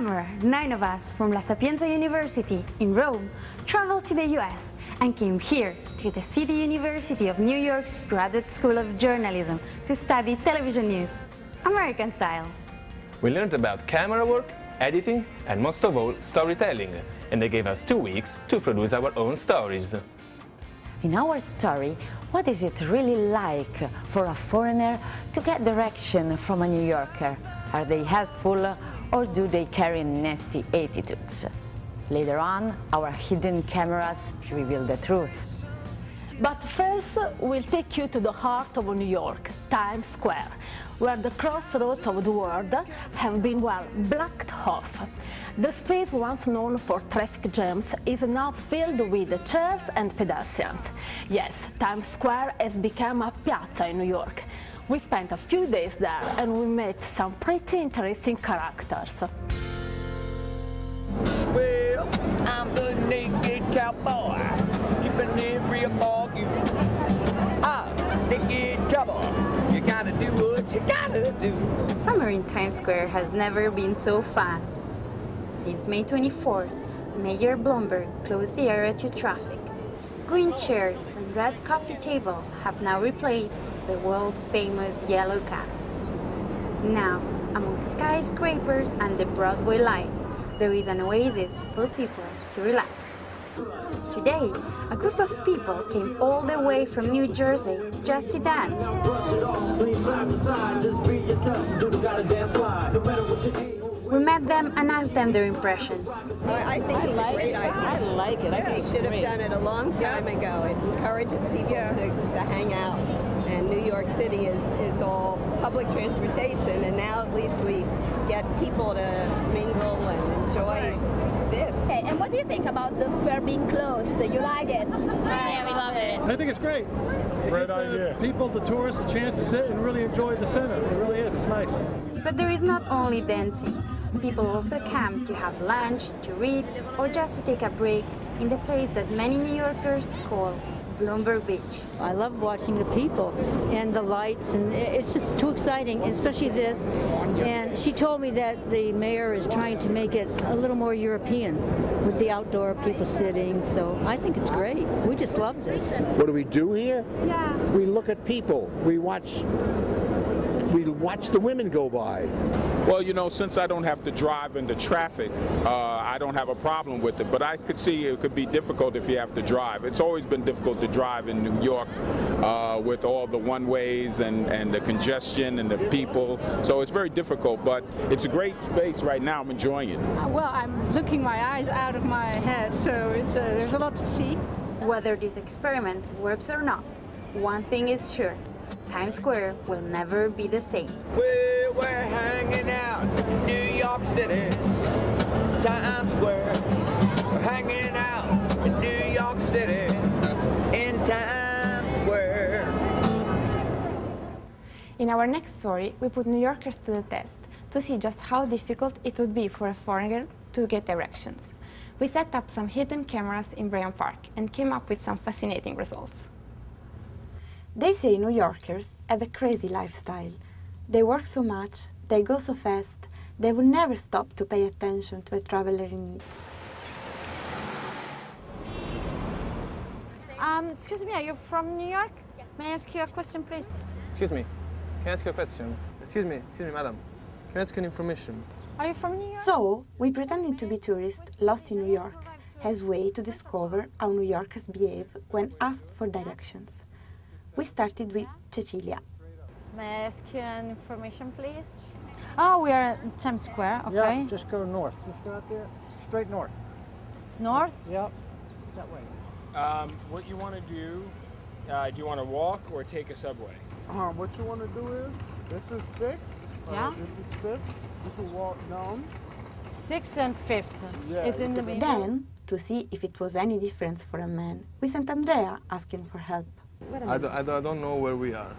This summer, nine of us from La Sapienza University in Rome traveled to the US and came here to the City University of New York's Graduate School of Journalism to study television news, American style. We learned about camera work, editing, and most of all, storytelling. And they gave us two weeks to produce our own stories. In our story, what is it really like for a foreigner to get direction from a New Yorker? Are they helpful or do they carry nasty attitudes? Later on, our hidden cameras reveal the truth. But first, we'll take you to the heart of New York, Times Square, where the crossroads of the world have been well blocked off. The space once known for traffic jams is now filled with chairs and pedestrians. Yes, Times Square has become a piazza in New York. We spent a few days there and we met some pretty interesting characters. Well, I'm the naked cowboy, keeping it real for. I'm naked cowboy, you gotta do what you gotta do. Summer in Times Square has never been so fun. Since May 24th, Mayor Bloomberg closed the area to traffic. Green chairs and red coffee tables have now replaced the world-famous yellow cabs. Now, among skyscrapers and the Broadway lights, there is an oasis for people to relax. Today, a group of people came all the way from New Jersey just to dance. We met them and asked them their impressions. I, I think I it's like a great it. idea. I like it. I think They it's should have done it a long time ago. It encourages people to, to hang out. And New York City is, is all public transportation, and now at least we get people to what do you think about the square being closed? Do you like it? Yeah, we love it. I think it's great. It Great gives the idea. People, the tourists, a chance to sit and really enjoy the center. It really is. It's nice. But there is not only dancing. People also come to have lunch, to read, or just to take a break in the place that many New Yorkers call Bloomberg Beach. I love watching the people and the lights, and it's just too exciting, especially this. And she told me that the mayor is trying to make it a little more European with the outdoor people sitting. So I think it's great. We just love this. What do we do here? Yeah. We look at people. We watch. We watch the women go by. Well, you know, since I don't have to drive into traffic, uh, I don't have a problem with it. But I could see it could be difficult if you have to drive. It's always been difficult to drive in New York uh, with all the one-ways and, and the congestion and the people. So it's very difficult, but it's a great space right now. I'm enjoying it. Well, I'm looking my eyes out of my head, so it's, uh, there's a lot to see. Whether this experiment works or not, one thing is sure Times Square will never be the same. We're hanging out in New York City, Times Square. We're hanging out in New York City, in Times Square. In our next story, we put New Yorkers to the test to see just how difficult it would be for a foreigner to get directions. We set up some hidden cameras in Bryant Park and came up with some fascinating results. They say New Yorkers have a crazy lifestyle. They work so much, they go so fast, they will never stop to pay attention to a traveler in need. Um, excuse me, are you from New York? May I ask you a question, please? Excuse me, can I ask you a question? Excuse me, excuse me, madam. Can I ask you an information? Are you from New York? So, we pretended to be tourists lost in New York as way to discover how New Yorkers behave when asked for directions. We started with Cecilia. May I ask you an information, please? Oh, we are at Times Square, okay. Yeah, just go north. Just go out there, straight north. North? Yep, that way. Um, what you want to do, uh, do you want to walk or take a subway? Um, what you want to do is, this is six. uh, Yeah. This is fifth. You can walk down. 6 and fifth Yeah, is in the middle. Then, to see if it was any difference for a man, we sent Andrea asking for help. I don't, I, don't, I don't know where we are.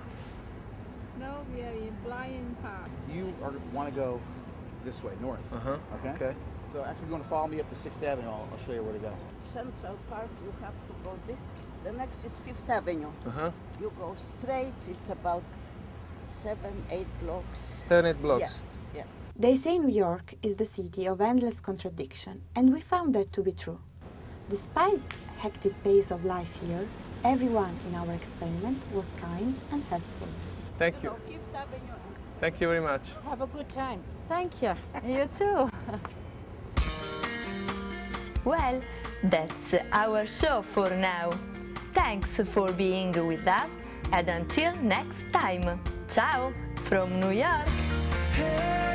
No, we are in Bryant Park. You are, want to go this way, north. Uh-huh. Okay? Okay. So actually, you want to follow me up to 6th Avenue. I'll, I'll show you where to go. Central Park, you have to go this. The next is Fifth Avenue. Uh-huh. You go straight, it's about seven, eight blocks. Seven, eight blocks. Yeah. yeah. They say New York is the city of endless contradiction, and we found that to be true. Despite hectic pace of life here, everyone in our experiment was kind and helpful. Thank you. Thank you very much. Have a good time. Thank you. You too. Well, that's our show for now. Thanks for being with us and until next time. Ciao from New York. Hey.